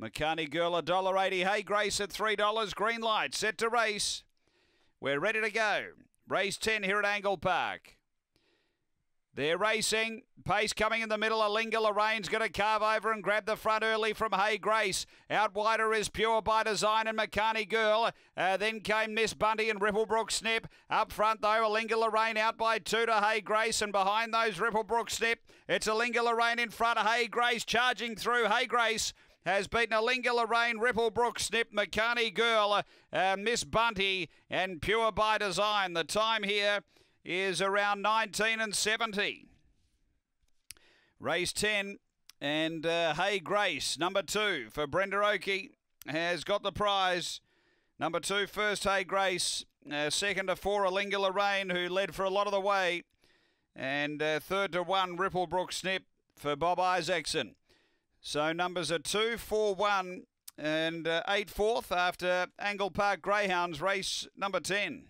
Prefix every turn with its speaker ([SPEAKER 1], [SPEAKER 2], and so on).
[SPEAKER 1] McCartney Girl $1.80. Hey Grace at $3. Green light set to race. We're ready to go. Race 10 here at Angle Park. They're racing. Pace coming in the middle. Alinga Lorraine's going to carve over and grab the front early from Hey Grace. Out wider is Pure by Design and McCartney Girl. Uh, then came Miss Bunty and Ripplebrook Snip. Up front though, Alinga Lorraine out by two to Hey Grace. And behind those, Ripplebrook Snip. It's Alinga Lorraine in front. Of Hey Grace charging through. Hey Grace has beaten Alinga Lorraine, Ripplebrook Snip, McCartney Girl, uh, Miss Bunty, and Pure by Design. The time here is around 19 and 70. Race 10 and uh, Hey Grace, number two for Brenda Oakey, has got the prize. Number two, first Hey Grace. Uh, second to four, Alinga Lorraine, who led for a lot of the way. And uh, third to one, Ripplebrook Snip for Bob Isaacson. So numbers are two, four, one, and uh, eight fourth after Angle Park Greyhounds race number 10.